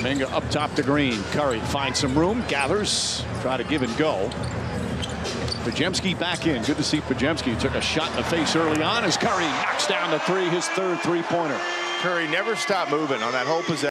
Kuminga up top to green. Curry finds some room, gathers, try to give and go. Podziemski back in. Good to see Podziemski Took a shot in the face early on as Curry knocks down the three, his third three-pointer. Curry never stopped moving on that whole possession.